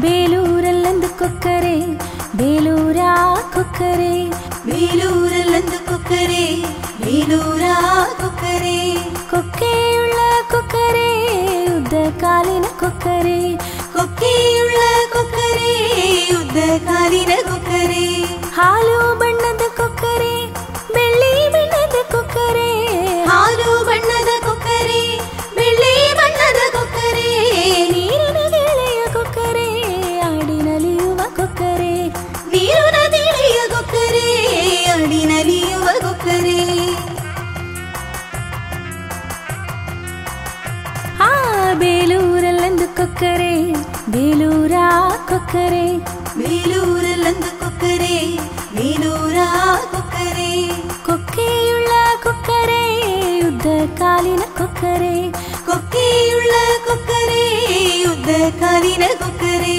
ಬೇಲೂರಲ್ಲೊಂದು ಕೊಕ್ಕರೆ ಬೇಲೂರ ಕೊಕ್ಕರೆ ಬೇಲೂರಲ್ಲೊಂದು ಕೊಕ್ಕರೆ ಬೇಲೂರ ಕೊಕ್ಕರೆ ಕೊಕ್ಕೆಯುಳ್ಳ ಕೊಕ್ಕರೆ ಉದ್ದ ಕಾಲಿನ ಕೊಕ್ಕರೆ ಅಡಿನಲಿಯುವ ಹಾ ಬೇಲೂರಲ್ಲೊಂದು ಕೊಕ್ಕರೆ ಬೇಲೂರ ಕೊಕ್ಕರೆ. ಬೇಲೂರಲ್ಲೊಂದು ಕೊಕ್ಕರೆ ಬೇಲೂರ ಕೊಕ್ಕರೆ. ಕೊಕ್ಕೆಯುಳ್ಳ ಕೊಕ್ಕರೆ ಉದ್ದ ಕಾಲಿನ ಕೊಕ್ಕರೆ. ಕೊಕ್ಕೆಯುಳ್ಳ ಕೊಕ್ಕರೆ ಉದ್ದ ಕಾಲಿನ ಕೊಕ್ಕರೆ.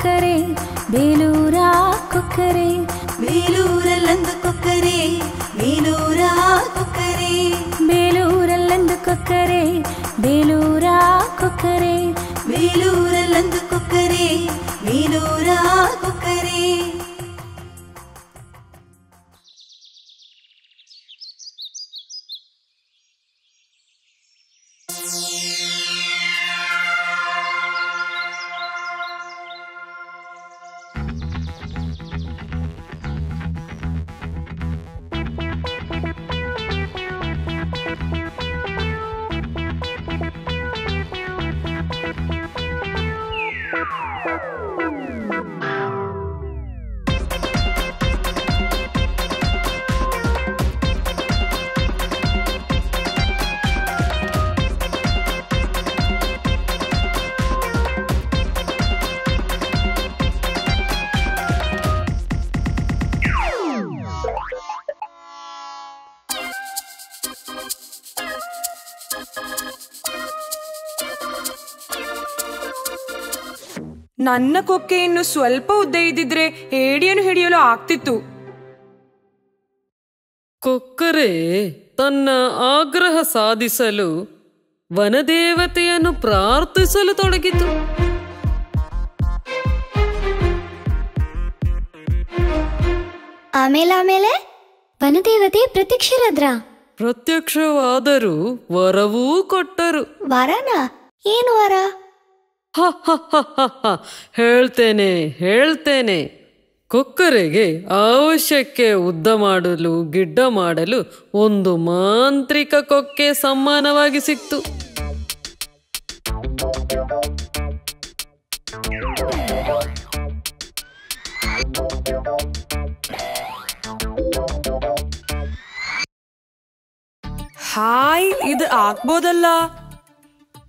ಬೇಲೂರಲ್ಲೊಂದು ಕೊಕ್ಕರೆ ಬೇಲೂರ ಕೊಕ್ಕರೆ ಬೇಲೂರಲ್ಲೊಂದು ಕೊಕ್ಕರೆ ಬೇಲೂರ ಕೊಕ್ಕರೆ ಬೇಲೂರಲ್ಲೊಂದು ಕೊಕ್ಕರೆ ಬೇಲೂರ ಕೊಕ್ಕರೆ ನನ್ನ ಕೊಕ್ಕೆ ಇನ್ನು ಸ್ವಲ್ಪ ಉದ್ದ ಇದ್ದಿದ್ರೆ ಏಡಿಯನ್ನು ಹಿಡಿಯಲು ಆಗ್ತಿತ್ತು. ಕೊಕ್ಕರೆ ತನ್ನ ಆಗ್ರಹ ಸಾಧಿಸಲು ವನದೇವತೆಯನ್ನು ಪ್ರಾರ್ಥಿಸಲು ತೊಡಗಿತು. ಆಮೇಲೆ ಆಮೇಲೆ ವನದೇವತೆ ಪ್ರತ್ಯಕ್ಷರಾದ್ರ? ಪ್ರತ್ಯಕ್ಷವಾದರೂ ವರವೂ ಕೊಟ್ಟರು. ವರನ? ಏನು ವರ? ಹೇಳ್ತೇನೆ ಹೇಳ್ತೇನೆ. ಕೊಕ್ಕರೆಗೆ ಅವಶ್ಯಕ್ಕೆ ಉದ್ದ ಮಾಡಲು, ಗಿಡ್ಡ ಮಾಡಲು ಒಂದು ಮಾಂತ್ರಿಕ ಕೊಕ್ಕೆ ಸಮ್ಮಾನವಾಗಿ ಸಿಕ್ತು. ಹಾಯ್, ಇದು ಆಗ್ಬೋದಲ್ಲ?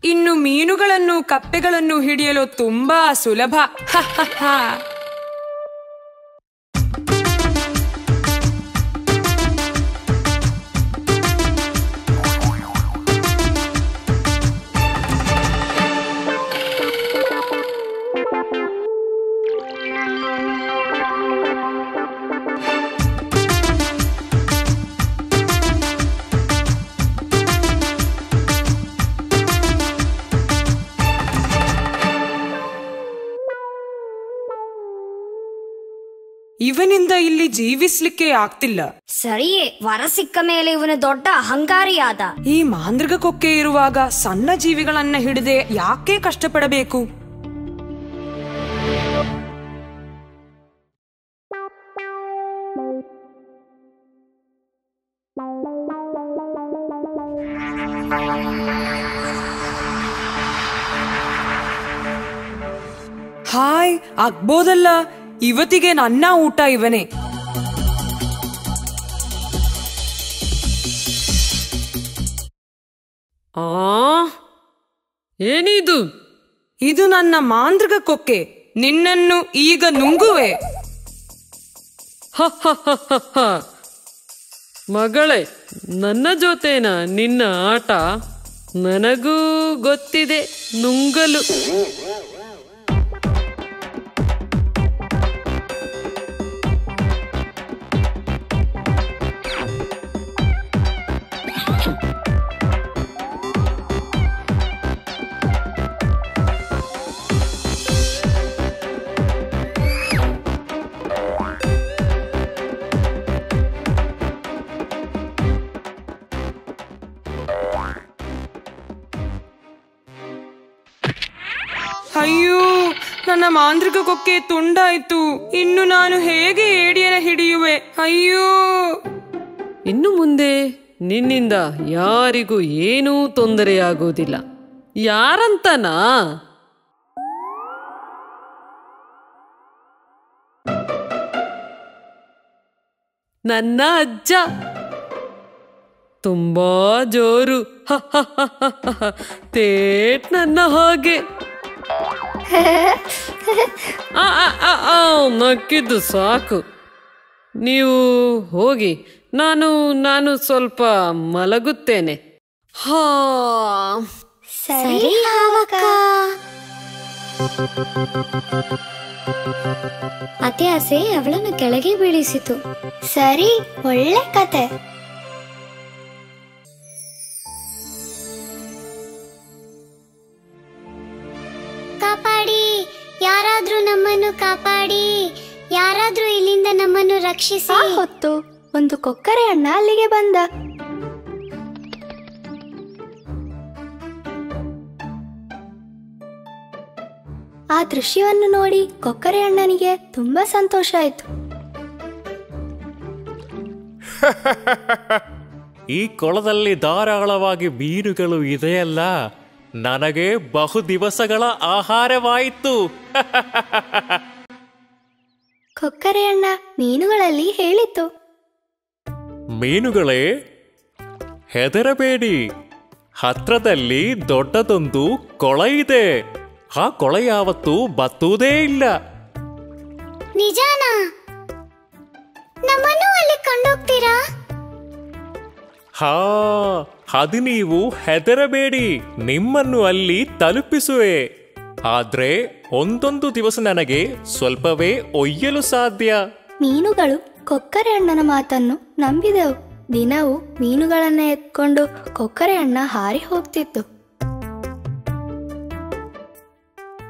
ಇನ್ನು ಮೀನುಗಳನ್ನು ಕಪ್ಪೆಗಳನ್ನು ಹಿಡಿಯಲು ತುಂಬಾ ಸುಲಭ. ಇವನಿಂದ ಇಲ್ಲಿ ಜೀವಿಸ್ಲಿಕ್ಕೆ ಆಗ್ತಿಲ್ಲ. ಸರಿಯೇ ವರ ಸಿಕ್ಕ ಮೇಲೆ ಇವನು ದೊಡ್ಡ ಅಹಂಕಾರಿಯಾದ. ಈ ಮಾಂದ್ರಿಕ ಕೊಕ್ಕೆ ಇರುವಾಗ ಸಣ್ಣ ಜೀವಿಗಳನ್ನ ಹಿಡಿದೆ ಯಾಕೆ ಕಷ್ಟಪಡಬೇಕು? ಹಾಯ್ ಆಗ್ಬೋದಲ್ಲ? ಇವತ್ತಿಗೆ ನನ್ನ ಊಟ ಇವನೇ. ಆ ಏನಿದು? ಇದು ನನ್ನ ಮಾಂತ್ರಿಕ ಕೊಕ್ಕೆ ನಿನ್ನನ್ನು ಈಗ ನುಂಗುವೆ. ಮಗಳೇ ನನ್ನ ಜೊತೆನ ನಿನ್ನ ಆಟ ನನಗೂ ಗೊತ್ತಿದೆ ನುಂಗಲು. ನನ್ನ ಮಾಂತ್ರಿಕ ಕೊಕ್ಕೆ ತುಂಡಾಯ್ತು. ಇನ್ನು ನಾನು ಹೇಗೆ ಏಡಿಯನ ಹಿಡಿಯುವೆ? ಅಯ್ಯೋ! ಇನ್ನು ಮುಂದೆ ನಿನ್ನಿಂದ ಯಾರಿಗೂ ಏನೂ ತೊಂದರೆಯಾಗುವುದಿಲ್ಲ. ಯಾರಂತನಾ? ನನ್ನ ಅಜ್ಜ. ತುಂಬಾ ಜೋರು. ತೇಟ್ ನನ್ನ ಹಾಗೆ. ನಕ್ಕಿದ್ದು ಸಾಕು. ನೀವು ಹೋಗಿ, ನಾನು ನಾನು ಸ್ವಲ್ಪ ಮಲಗುತ್ತೇನೆ. ಹಾ. ಸರಿ ಅತಿ ಆಸೆ ಅವಳನ್ನು ಕೆಳಗೆ ಬೀಳಿಸಿತು. ಸರಿ, ಒಳ್ಳೆ ಕತೆ. ರಕ್ಷಿಸಿ. ಆ ಹೊತ್ತು ಒಂದು ಕೊಕ್ಕರೆ ಅಣ್ಣ ಅಲ್ಲಿಗೆ ಬಂದ. ಆ ದೃಶ್ಯವನ್ನು ನೋಡಿ ಕೊಕ್ಕರೆ ಅಣ್ಣನಿಗೆ ತುಂಬಾ ಸಂತೋಷ ಆಯ್ತು. ಈ ಕೊಳದಲ್ಲಿ ಧಾರಾಳವಾಗಿ ಮೀನುಗಳು ಇದೆಯಲ್ಲ? ನನಗೆ ಬಹು ದಿವಸಗಳ ಆಹಾರವಾಯಿತು. ಕೊಕ್ಕರೆ ಅಣ್ಣ ಮೀನುಗಳಲ್ಲಿ ಹೇಳಿತು ಮೀನುಗಳೇ ಹೆದರಬೇಡಿ. ಹತ್ರದಲ್ಲಿ ದೊಡ್ಡದೊಂದು ಕೊಳ ಇದೆ. ಆ ಕೊಳ ಯಾವತ್ತು ಬತ್ತುವುದೇ ಇಲ್ಲ. ನಿಜಾನಾ? ನಮ್ಮನ್ನು ಅಲ್ಲಿ ಕೊಂಡೋಗ್ತೀರಾ? ಹಾ ಅದು ನೀವು ಹೆದರಬೇಡಿ. ನಿಮ್ಮನ್ನು ಅಲ್ಲಿ ತಲುಪಿಸುವೆ. ಆದ್ರೆ ಒಂದೊಂದು ದಿವಸ ನನಗೆ ಸ್ವಲ್ಪವೇ ಒಯ್ಯಲು ಸಾಧ್ಯ. ಮೀನುಗಳು ಕೊಕ್ಕರೆ ಅಣ್ಣನ ಮಾತನ್ನು ನಂಬಿದೆವು. ದಿನವೂ ಮೀನುಗಳನ್ನ ಎತ್ಕೊಂಡು ಕೊಕ್ಕರೆ ಅಣ್ಣ ಹಾರಿ ಹೋಗ್ತಿತ್ತು.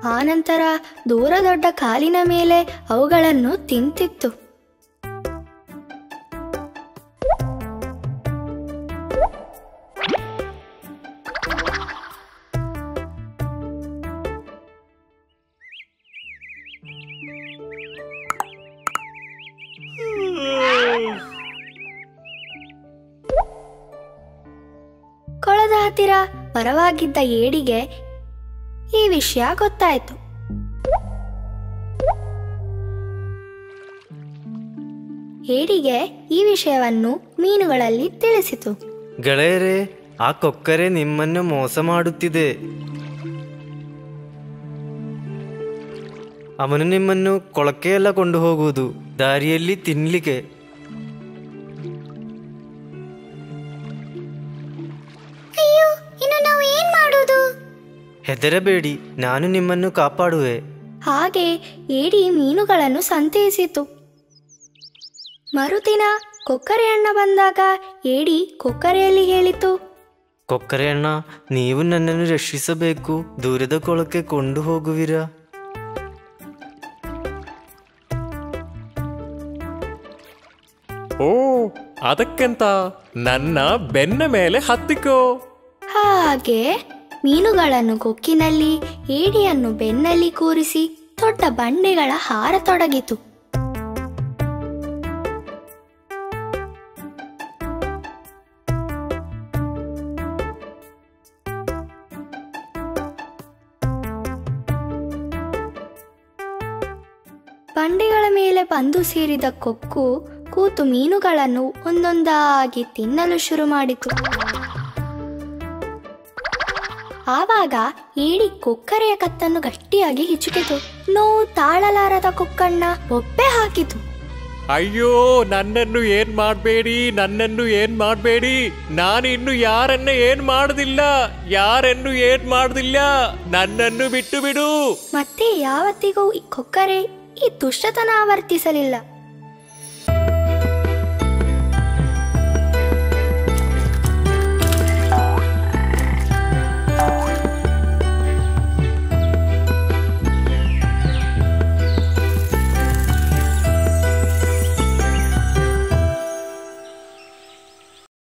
ಆನಂತರ ದೂರ ದೊಡ್ಡ ಕಾಲಿನ ಮೇಲೆ ಅವುಗಳನ್ನು ತಿಂತಿತ್ತು. ಪರವಾಗಿದ್ದ ಏಡಿಗೆ ಈ ವಿಷಯ ಗೊತ್ತಾಯಿತು. ಏಡಿಗೆ ಈ ವಿಷಯವನ್ನು ಮೀನುಗಳಲ್ಲಿ ತಿಳಿಸಿತು. ಗೆಳೆಯರೇ, ಆ ಕೊಕ್ಕರೆ ನಿಮ್ಮನ್ನು ಮೋಸ ಮಾಡುತ್ತಿದೆ. ಅವನು ನಿಮ್ಮನ್ನು ಕೊಳಕ್ಕೆ ಎಲ್ಲ ಕೊಂಡು ಹೋಗುವುದು ದಾರಿಯಲ್ಲಿ ತಿನ್ಲಿಕ್ಕೆ. ಹೆದರಬೇಡಿ ನಾನು ನಿಮ್ಮನ್ನು ಕಾಪಾಡುವೆ. ಹಾಗೆ ಏಡಿ ಮೀನುಗಳನ್ನು ಸಂತೈಸಿತು. ಮರುದಿನ ಕೊಕ್ಕರೆ ಅಣ್ಣ ಬಂದಾಗ ಏಡಿ ಕೊಕ್ಕರೆಯಲ್ಲಿ ಹೇಳಿತು. ಕೊಕ್ಕರೆ ಅಣ್ಣ ನೀವು ನನ್ನನ್ನು ರಕ್ಷಿಸಬೇಕು ದೂರದ ಕೊಳಕ್ಕೆ ಕೊಂಡು ಹೋಗುವಿರಾ? ಓ ಅದಕ್ಕೆಂತ? ನನ್ನ ಬೆನ್ನ ಮೇಲೆ ಹತ್ತಿಕೋ. ಹಾಗೆ ಮೀನುಗಳನ್ನು ಕೊಕ್ಕಿನಲ್ಲಿ, ಏಡಿಯನ್ನು ಬೆನ್ನಲ್ಲಿ ಕೂರಿಸಿ ದೊಡ್ಡ ಬಂಡೆಗಳ ಹಾರ ತೊಡಗಿತು. ಬಂಡೆಗಳ ಮೇಲೆ ಬಂದು ಸೇರಿದ ಕೊಕ್ಕು ಕೂತು ಮೀನುಗಳನ್ನು ಒಂದೊಂದಾಗಿ ತಿನ್ನಲು ಶುರು ಮಾಡಿತು. ಆವಾಗ ಏಡಿ ಕೊಕ್ಕರೆಯ ಕತ್ತನ್ನು ಗಟ್ಟಿಯಾಗಿ ಹಿಚುಕಿತು. ನೋವು ತಾಳಲಾರದ ಕೊಕ್ಕಣ್ಣ ಒಪ್ಪೆ ಹಾಕಿತು. ಅಯ್ಯೋ ನನ್ನನ್ನು ಏನ್ ಮಾಡಬೇಡಿ ನನ್ನನ್ನು ಏನ್ ಮಾಡಬೇಡಿ? ನಾನು ಇನ್ನು ಯಾರನ್ನ ಏನ್ ಮಾಡುದಿಲ್ಲ ಯಾರನ್ನು ಏನ್ ಮಾಡುದಿಲ್ಲ? ನನ್ನನ್ನು ಬಿಟ್ಟು ಬಿಡು. ಮತ್ತೆ ಯಾವತ್ತಿಗೂ ಈ ಕೊಕ್ಕರೆ ಈ ದುಷ್ಟತನ ಆವರ್ತಿಸಲಿಲ್ಲ.